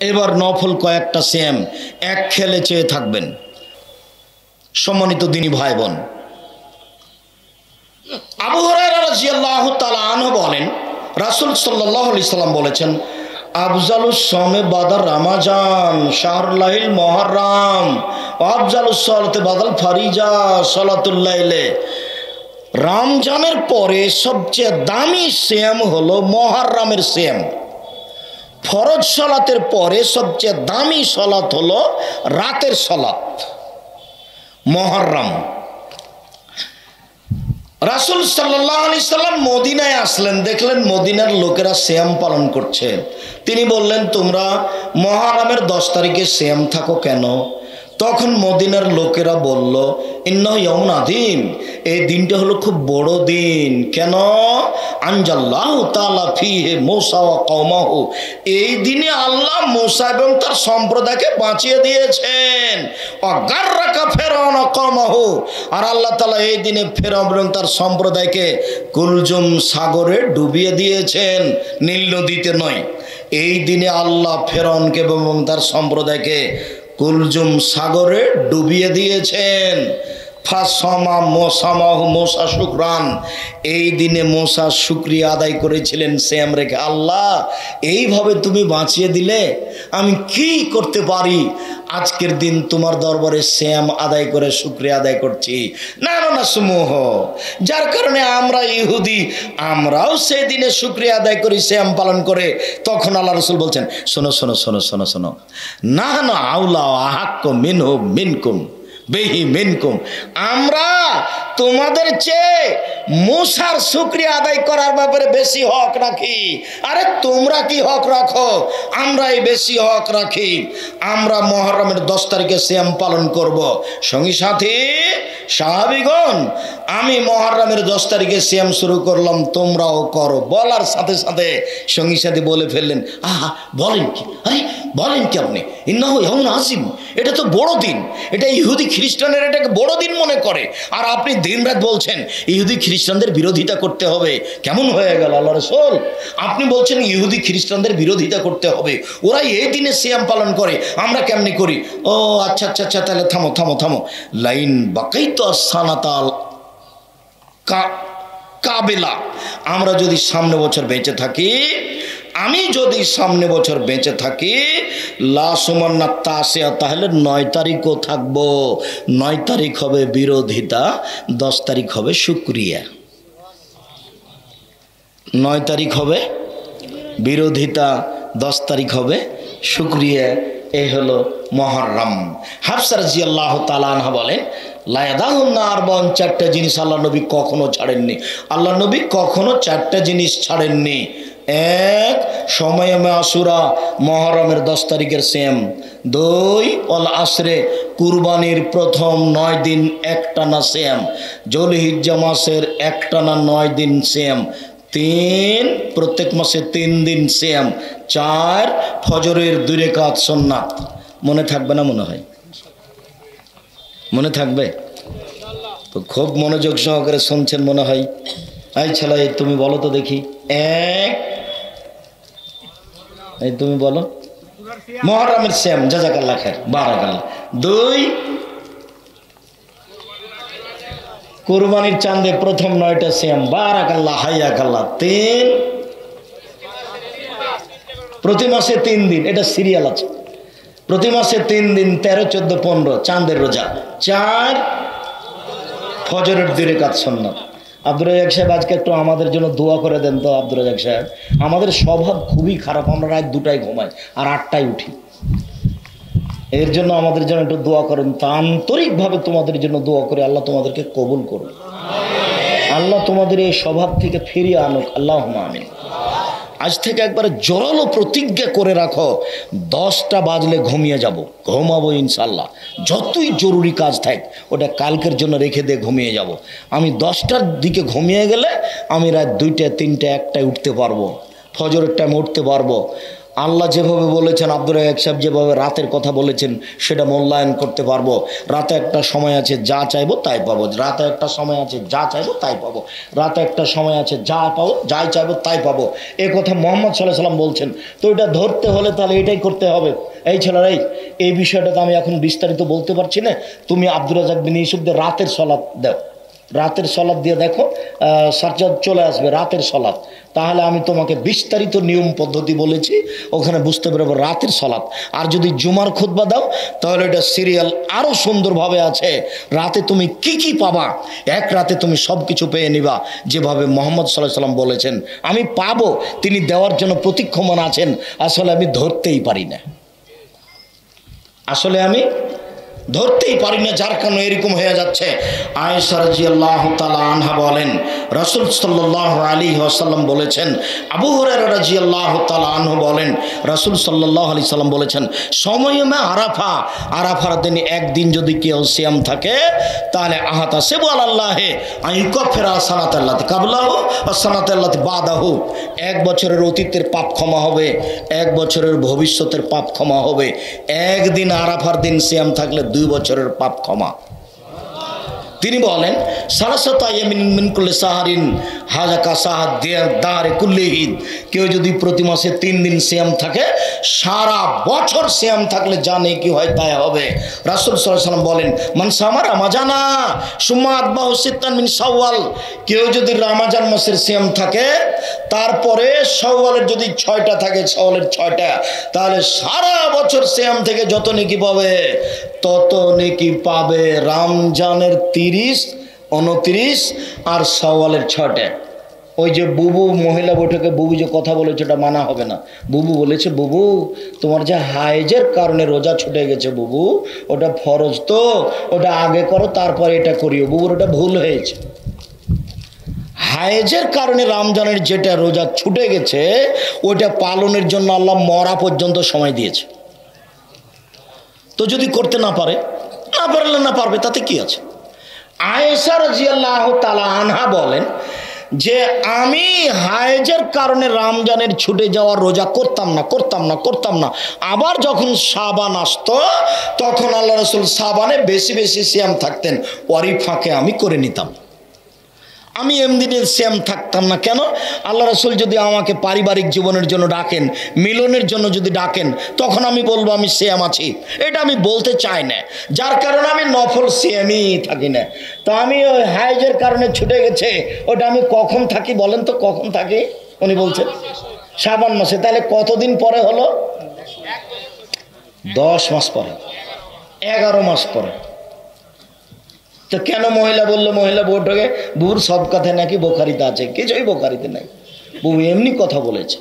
এবার নফল কয়েকটা সেম এক খেলে চেয়ে থাকবেন। সম্মানিত দিনী ভাই বোন আবু বলেন, রাসুল সাল্লাম বলেছেন রামাজান শাহরুল্লাহিল বাদাল রমজানের পরে সবচেয়ে দামি শ্যাম হলো মহারামের শ্যাম। ফরজ সলাতের পরে সবচেয়ে দামি সলাত হলো রাতের সলাত। মহরম। রাসুল সাল্লাহ সাল্লাম মদিনায় আসলেন, দেখলেন মদিনার লোকেরা শ্যাম পালন করছে। তিনি বললেন, তোমরা মহারামের দশ তারিখে শ্যাম থাকো কেন? তখন মদিনার লোকেরা বলল ইন্নয়মন আদিম এই দিনটা হলো খুব বড় দিন। কেন? আনজাল্লাহ তালা ফি হে মোসা ও কমাহ এই দিনে আল্লাহ মোসা এবং তার সম্প্রদায়কে বাঁচিয়ে দিয়েছেন। অগার রাখা ফেরান আর আল্লাহ তালা এই দিনে ফেরাম এবং তার সম্প্রদায়কে কুলজুম সাগরে ডুবিয়ে দিয়েছেন। নীল নদীতে নয়। এই দিনে আল্লাহ ফেরনকে এবং তার সম্প্রদায়কে কুলজুম সাগরে ডুবিয়ে দিয়েছেন। ফাসমা মোসামাহ মোসা শুক্রান। এই দিনে মোসা শুক্রিয়া আদায় করেছিলেন শ্যাম রেখে আল্লাহ, এইভাবে তুমি বাঁচিয়ে দিলে আমি কি করতে পারি? আজকের দিন তোমার দরবারে শ্যাম আদায় করে শুক্রিয়া আদায় করছি। না না সমূহ। যার কারণে আমরা ইহুদি, আমরাও সেই দিনে শুক্রিয়া আদায় করি, শ্যাম পালন করে। তখন আল্লাহ রসুল বলছেন, শোনো শোনো শোনো শোনো শোনো। না না আউলা আহাক্য মিন হোক মিনকুম। আমরা তোমাদের চেয়ে মুসার শুক্রিয়া আদায় করার ব্যাপারে বেশি হক রাখি। আরে তোমরা কি হক রাখো? আমরাই বেশি হক রাখি। আমরা মহরমের দশ তারিখে শ্যাম পালন করব। সঙ্গী সাথী, সাহাবিগণ, আমি মহরমের দশ তারিখে শ্যাম শুরু করলাম, তোমরাও করো। বলার সাথে সাথে সঙ্গী সাথে বলে ফেললেন, আহা, বলেন কি? আরে, বলেন কি আপনি? ইন্নাহ এমন আসিম এটা তো বড় দিন। এটা ইহুদি খ্রিস্টানের এটাকে বড় দিন মনে করে। আর আপনি দিনরাত বলছেন, ইহুদি খ্রিস্টানদের বিরোধিতা করতে হবে। কেমন হয়ে গেল আল্লাহ রসোল? আপনি বলছেন ইহুদি খ্রিস্টানদের বিরোধিতা করতে হবে। ওরা এই দিনে সিয়াম পালন করে। আমরা কেমনি করি? ও আচ্ছা আচ্ছা আচ্ছা তাহলে থামো থামো থামো। লাইন বাকাই তো সানাতাল কাবেলা। আমরা যদি সামনে বছর বেঁচে থাকি আমি যদি সামনে বছর বেঁচে থাকি লাসমান্না তাসে তাহলে নয় তারিখও থাকব। নয় তারিখ হবে বিরোধিতা, দশ তারিখ হবে শুক্রিয়া। নয় তারিখ হবে বিরোধিতা, দশ তারিখ হবে শুক্রিয়া। এ হলো মহরম। হাফসার জি আল্লাহ তালানহা বলেন লায়াদাহুন্নার বন চারটা জিনিস আল্লাহ নবী কখনো ছাড়েননি। আল্লাহ নবী কখনো চারটা জিনিস ছাড়েননি। এক, সময় আসুরা মহরমের দশ তারিখের সেম দুই অল আশ্রে কুরবানির প্রথম নয় দিন একটানা সেম জলহিজ্জা মাসের একটানা নয় দিন সেম তিন, প্রত্যেক মাসে তিন দিন সেম চার, ফজরের দুই কাজ সন্ন্যাত মনে থাকবে না মনে হয়? মনে থাকবে? তো খুব মনোযোগ সহকারে শুনছেন মনে হয়। এই ছেলে তুমি বলো তো দেখি। এক এই তুমি বলো। মহরমের শ্যাম জাজাকাল্লা খের বারাকাল্লা দুই, কোরবানির চাঁদে প্রথম নয়টা শ্যাম বারাকাল্লা হাইয়াকাল্লা তিন, প্রতি মাসে তিন দিন, এটা সিরিয়াল আছে। প্রতি মাসে তিন দিন, তেরো, চোদ্দ, পনেরো, চাঁদের রোজা। চার, ফজরের দিনে কাজ সন্ন্যাত আব্দুর রাজাক সাহেব আজকে একটু আমাদের জন্য দোয়া করে দেন তো, আব্দুর রাজাক সাহেব। আমাদের স্বভাব খুবই খারাপ, আমরা রাত দুটায় ঘুমাই আর আটটায় উঠি। এর জন্য আমাদের জন্য একটু দোয়া করেন তা আন্তরিকভাবে তোমাদের জন্য দোয়া করে আল্লাহ তোমাদেরকে কবুল করুন আল্লাহ তোমাদের এই স্বভাব থেকে ফিরিয়ে আনুক আল্লাহ আমিন। আজ থেকে একবার জোরালো প্রতিজ্ঞা করে রাখো, দশটা বাজলে ঘুমিয়ে যাব। ঘুমাবো ইনশাল্লাহ। যতই জরুরি কাজ থাক, ওটা কালকের জন্য রেখে দিয়ে ঘুমিয়ে যাব। আমি দশটার দিকে ঘুমিয়ে গেলে আমি রাত দুইটা তিনটা একটায় উঠতে পারব। ফজরের টাইম উঠতে পারব। আল্লাহ যেভাবে বলেছেন, আব্দুর রাজাক সাহেব যেভাবে রাতের কথা বলেছেন, সেটা মূল্যায়ন করতে পারব। রাতে একটা সময় আছে, যা চাইব তাই পাবো। রাতে একটা সময় আছে, যা চাইব তাই পাবো। রাতে একটা সময় আছে, যা পাবো, যাই চাইব তাই পাবো। এ কথা মোহাম্মদ সাল্লাহ সাল্লাম বলছেন। তো এটা ধরতে হলে তাহলে এটাই করতে হবে। এই ছেলেরাই এই বিষয়টা তো আমি এখন বিস্তারিত বলতে পারছি না। তুমি আব্দুল রাজাক বিন ইউসুফদের রাতের সলাপ দাও। রাতের সলাদ দিয়ে দেখো সার্জার চলে আসবে রাতের সলাদ তাহলে আমি তোমাকে বিস্তারিত নিয়ম পদ্ধতি বলেছি, ওখানে বুঝতে পারব রাতের সলাদ আর যদি জুমার খুতবা দাও, তাহলে এটা সিরিয়াল আরও সুন্দরভাবে আছে। রাতে তুমি কি কি পাবা, এক রাতে তুমি সব কিছু পেয়ে নিবা, যেভাবে মোহাম্মদ সাল্লাহ সাল্লাম বলেছেন, আমি পাবো, তিনি দেওয়ার জন্য প্রতীক্ষমান আছেন, আসলে আমি ধরতেই পারি না। আসলে আমি ধরতেই পারি না যার কারণে এরকম হয়ে যাচ্ছে। আয়েশা রাজিয়াল্লাহ তালা আনহা বলেন, রসুল সাল্লাহ আলী আসাল্লাম বলেছেন, আবু হরের রাজিয়াল্লাহ তালা আনহ বলেন, রসুল সাল্লাহ আলি সাল্লাম বলেছেন সময়মে আরাফা, আরাফার দিন একদিন যদি কেউ সিয়াম থাকে, তাহলে আহাতা সেবু আল্লাহে আইকফেরা সানাত আল্লাহ কাবলাহ সানাত আল্লাহ বাদাহ। এক বছরের অতীতের পাপ ক্ষমা হবে, এক বছরের ভবিষ্যতের পাপ ক্ষমা হবে। একদিন আরাফার দিন সিয়াম থাকলে দুই বছরের পাপ ক্ষমা। তিনি বলেন কেউ যদি প্রতি মাসে তিন দিন শ্যাম থাকে, সারা বছর শ্যাম থাকলে জানে কি হয়, তাই হবে। রাসুল সাল্লাম বলেন রামাজানা সাওয়াল কেউ যদি রামাজান মাসের শ্যাম থাকে, তারপরে সওয়ালের যদি ছয়টা থাকে সওয়ালের ছয়টা, তাহলে সারা বছর শ্যাম থেকে যত নেকি পাবে। তত নেকি পাবে রামজানের তিরিশ, উনত্রিশ আর সওয়ালের ছটে। ওই যে বুবু মহিলা বৈঠকে বুবু যে কথা বলেছে ওটা মানা হবে না। বুবু বলেছে, বুবু, তোমার যে হাইজের কারণে রোজা ছুটে গেছে বুবু, ওটা ফরজ তো, ওটা আগে করো, তারপরে এটা করিও। বুবুর ওটা ভুল হয়েছে। হায়েজের কারণে রমজানের যেটা রোজা ছুটে গেছে, ওইটা পালনের জন্য আল্লাহ মরা পর্যন্ত সময় দিয়েছে। তো যদি করতে না পারে, না পারলে না পারবে, তাতে কি আছে? আয়েশা রাজিয়াল্লাহ তালা আনহা বলেন যে, আমি হায়েজের কারণে রামজানের ছুটে যাওয়ার রোজা করতাম না করতাম না করতাম না। আবার যখন সাবান আসত, তখন আল্লাহ রসুল সাবানে বেশি বেশি শ্যাম থাকতেন। ওয়ারি ফাঁকে আমি করে নিতাম। আমি এমদিনে সেম থাকতাম না কেন? আল্লাহ রসুল যদি আমাকে পারিবারিক জীবনের জন্য ডাকেন, মিলনের জন্য যদি ডাকেন, তখন আমি বলব আমি সেম আছি। এটা আমি বলতে চাই না। যার কারণে আমি নফল সেমই থাকি না। তো আমি ওই হাইজের কারণে ছুটে গেছে। ওটা আমি কখন থাকি বলেন তো, কখন থাকি? উনি বলছেন শ্রাবণ মাসে। তাহলে কতদিন পরে হলো? দশ মাস পরে। এগারো মাস পরে। তো কেন মহিলা বলল, মহিলা বৈঠকে বুর, সব কথায় নাকি বোকারিতে আছে, কিছুই বোকারিতে নাই। বউ এমনি কথা বলেছে।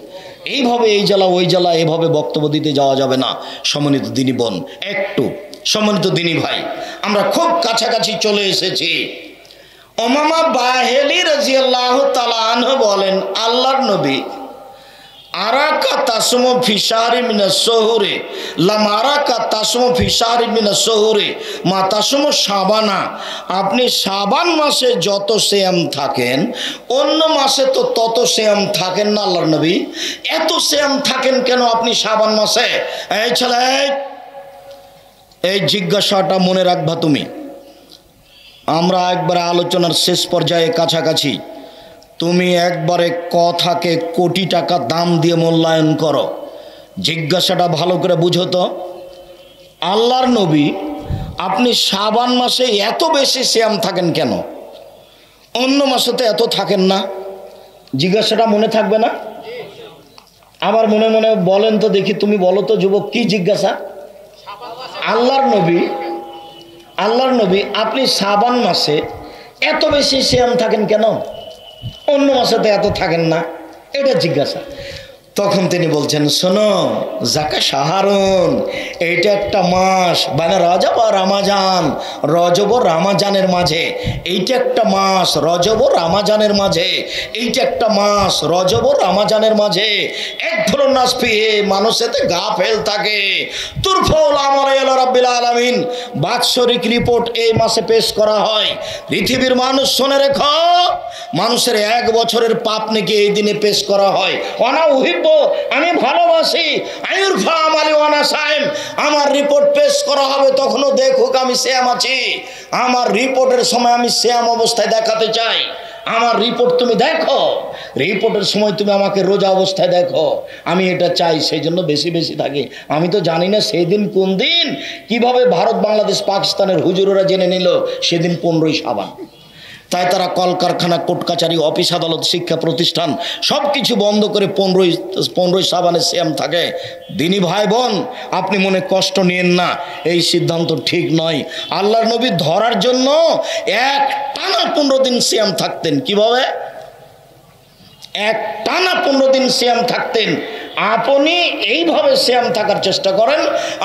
এইভাবে এই জ্বালা, ওই জ্বালা, এভাবে বক্তব্য দিতে যাওয়া যাবে না। সমন্বিত দিনী বোন, একটু সমন্বিত দিনী ভাই, আমরা খুব কাছাকাছি চলে এসেছি। ওমামা বাহেলি রাজিয়াল্লাহ তালাহ বলেন, আল্লাহর নবী মিনা শহুরে মা সাবানা আপনি সাবান মাসে যত শ্যাম থাকেন, অন্য মাসে তো তত শ্যাম থাকেন না আল্লাহর নবী। এত শ্যাম থাকেন কেন আপনি সাবান মাসে? এই ছেলে, এই জিজ্ঞাসাটা মনে রাখবা তুমি। আমরা একবার আলোচনার শেষ পর্যায়ে কাছাকাছি তুমি একবারে কথাকে কোটি টাকা দাম দিয়ে মূল্যায়ন করো। জিজ্ঞাসাটা ভালো করে বুঝো তো। আল্লাহর নবী, আপনি সাবান মাসে এত বেশি শ্যাম থাকেন কেন? অন্য মাসে তো এত থাকেন না। জিজ্ঞাসাটা মনে থাকবে না? আমার মনে মনে বলেন তো দেখি, তুমি বলো তো যুবক, কি জিজ্ঞাসা? আল্লাহর নবী আল্লাহর নবী, আপনি সাবান মাসে এত বেশি শ্যাম থাকেন কেন? অন্য মাসে তো এত থাকেন না। এটা জিজ্ঞাসা। তখন তিনি বলছেন, শোনো জাকা সাহারণ এইটা একটা মাস মানে রজব রামাজান, রজব রামাজানের মাঝে, এইটা একটা মাস, রজব রামাজানের মাঝে, এইটা একটা মাস, রজব রামাজানের মাঝে, এক ধরনের নাচ পেয়ে মানুষেতে গা ফেল থাকে। তুরফল আমার রাব্বিল আলামিন। বাৎসরিক রিপোর্ট এই মাসে পেশ করা হয়। পৃথিবীর মানুষ শুনে রেখ, মানুষের এক বছরের পাপ নাকি এই দিনে পেশ করা হয়। অনা উহিব্ব আমি ভালোবাসি। আমার রিপোর্ট পেশ করা হবে তখনও দেখুক আমি শ্যাম আছি। আমার রিপোর্টের সময় আমি শ্যাম অবস্থায় দেখাতে চাই। আমার রিপোর্ট তুমি দেখো। রিপোর্টের সময় তুমি আমাকে রোজা অবস্থায় দেখো। আমি এটা চাই, সেই জন্য বেশি বেশি থাকি। আমি তো জানি না সেই দিন কোন দিন কীভাবে ভারত, বাংলাদেশ, পাকিস্তানের হুজুরেরা জেনে নিল, সেদিন পনেরোই সাবান তাই তারা কলকারখানা কোর্ট কাছারি অফিস, আদালত, শিক্ষা প্রতিষ্ঠান সব কিছু বন্ধ করে পনেরোই পনেরোই সাবানে শ্যাম থাকে। দিনী ভাই বোন, আপনি মনে কষ্ট নিয়েন না, এই সিদ্ধান্ত ঠিক নয়। আল্লাহর নবী ধরার জন্য এক টানা পনেরো দিন শ্যাম থাকতেন। কীভাবে? এক টানা পনেরো দিন শ্যাম থাকতেন। আপনি এইভাবে শ্যাম থাকার চেষ্টা করেন,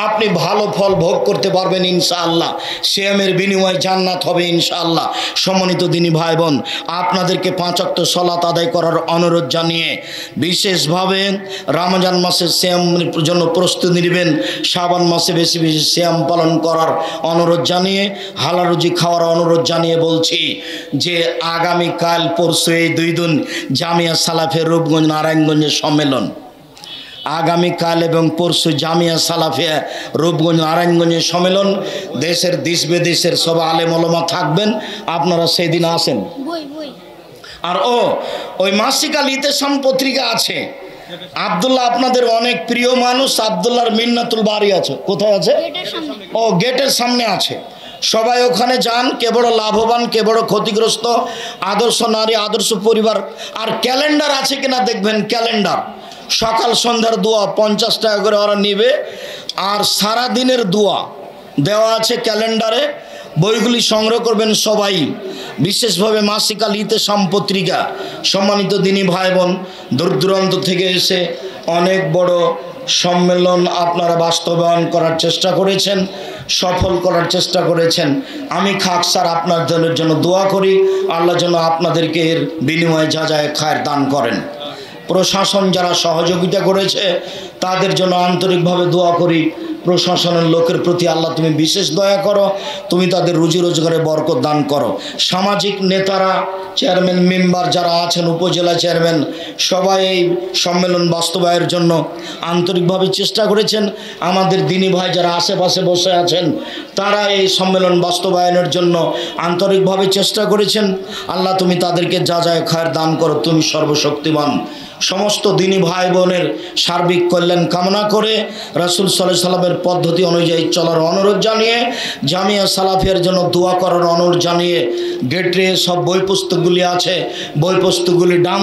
আপনি ভালো ফল ভোগ করতে পারবেন ইনশাআল্লাহ। শ্যামের বিনিময়ে জান্নাত হবে ইনশাআল্লাহ। সম্মানিত দিনী ভাই বোন আপনাদেরকে পাঁচক্ত সলাত আদায় করার অনুরোধ জানিয়ে বিশেষভাবে রামজান মাসের শ্যামের জন্য প্রস্তুতি নেবেন। শ্রাবণ মাসে বেশি বেশি শ্যাম পালন করার অনুরোধ জানিয়ে হালারুজি খাওয়ার অনুরোধ জানিয়ে বলছি যে আগামীকাল পরশু এই দুই দিন জামিয়া সালাফের রূপগঞ্জ, নারায়ণগঞ্জের সম্মেলন। আগামীকাল এবং পরশু জামিয়া সালাফিয়া রূপগঞ্জ নারায়ণগঞ্জের সম্মেলন। দেশের দেশ বিদেশের সব আলেম ওলমা থাকবেন। আপনারা সেই দিন আসেন আর ও ওই মাসিকা লিতেশাম পত্রিকা আছে। আবদুল্লাহ আপনাদের অনেক প্রিয় মানুষ আবদুল্লাহর মিন্নাতুল বাড়ি আছে। কোথায় আছে? ও গেটের সামনে আছে। সবাই ওখানে যান কে বড় লাভবান কে বড় ক্ষতিগ্রস্ত আদর্শ নারী আদর্শ পরিবার। আর ক্যালেন্ডার আছে কিনা দেখবেন ক্যালেন্ডার। সকাল সন্ধ্যার দোয়া পঞ্চাশ টাকা করে ওরা নিবে। আর সারা দিনের দোয়া দেওয়া আছে ক্যালেন্ডারে। বইগুলি সংগ্রহ করবেন সবাই। বিশেষভাবে মাসিকা লিতে পত্রিকা, সম্মানিত দিনী ভাই বোন দূর থেকে এসে অনেক বড় সম্মেলন আপনারা বাস্তবায়ন করার চেষ্টা করেছেন, সফল করার চেষ্টা করেছেন। আমি খাক স্যার আপনাদের জন্য দোয়া করি। আল্লাহ যেন আপনাদেরকে এর বিনিময়ে যা যায় খায়ের দান করেন। প্রশাসন যারা সহযোগিতা করেছে, তাদের জন্য আন্তরিকভাবে দোয়া করি, প্রশাসনের লোকের প্রতি আল্লাহ তুমি বিশেষ দয়া করো, তুমি তাদের রুজি রোজগারে বরকত দান করো। সামাজিক নেতারা, চেয়ারম্যান, মেম্বার যারা আছেন, উপজেলা চেয়ারম্যান, সবাই এই সম্মেলন বাস্তবায়ের জন্য আন্তরিকভাবে চেষ্টা করেছেন। আমাদের দিনী ভাই যারা আশেপাশে বসে আছেন, তারা এই সম্মেলন বাস্তবায়নের জন্য আন্তরিকভাবে চেষ্টা করেছেন। আল্লাহ তুমি তাদেরকে যা যায় খায়ের দান করো, তুমি সর্বশক্তিমান। সমস্ত দিনী ভাই বোনের সার্বিক কল্যাণ কামনা করে রাসুল সাল্লাহ সাল্লামের পদ্ধতি অনুযায়ী চলার অনুরোধ জানিয়ে, জামিয়া সালাফিয়ার জন্য দোয়া করার অনুরোধ জানিয়ে, গেটে সব বই পুস্তকগুলি আছে, বই পুস্তকগুলি ডান